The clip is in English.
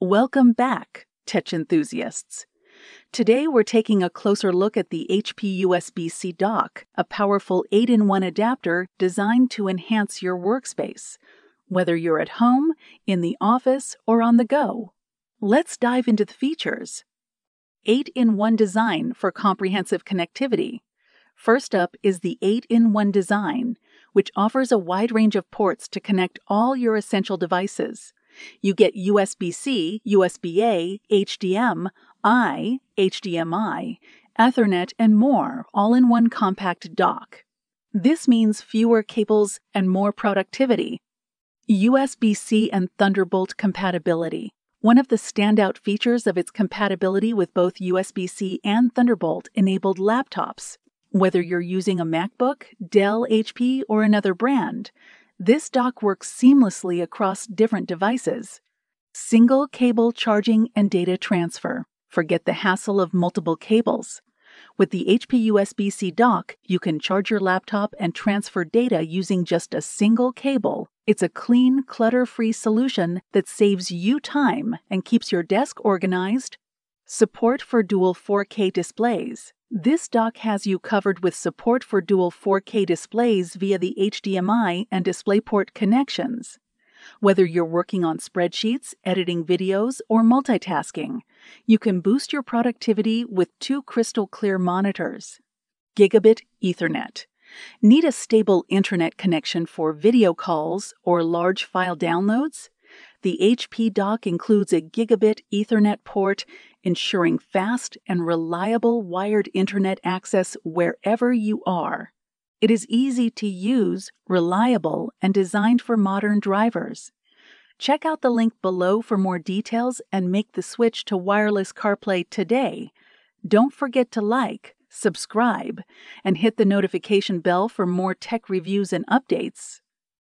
Welcome back, tech enthusiasts. Today we're taking a closer look at the HP USB C dock, a powerful 8 in 1 adapter designed to enhance your workspace, whether you're at home, in the office, or on the go. Let's dive into the features. 8 in 1 design for comprehensive connectivity. First up is the 8 in 1 design, which offers a wide range of ports to connect all your essential devices. You get USB C, USB A, HDM, I, HDMI, Ethernet, and more all in one compact dock. This means fewer cables and more productivity. USB C and Thunderbolt compatibility. One of the standout features of its compatibility with both USB C and Thunderbolt enabled laptops. Whether you're using a MacBook, Dell, HP, or another brand, this dock works seamlessly across different devices. Single cable charging and data transfer. Forget the hassle of multiple cables. With the HP USB C dock, you can charge your laptop and transfer data using just a single cable. It's a clean, clutter free solution that saves you time and keeps your desk organized. Support for dual 4K displays. This dock has you covered with support for dual 4K displays via the HDMI and DisplayPort connections. Whether you're working on spreadsheets, editing videos, or multitasking, you can boost your productivity with two crystal clear monitors. Gigabit Ethernet. Need a stable internet connection for video calls or large file downloads? The HP dock includes a gigabit Ethernet port, ensuring fast and reliable wired internet access wherever you are. It is easy to use, reliable, and designed for modern drivers. Check out the link below for more details and make the switch to wireless CarPlay today. Don't forget to like, subscribe, and hit the notification bell for more tech reviews and updates.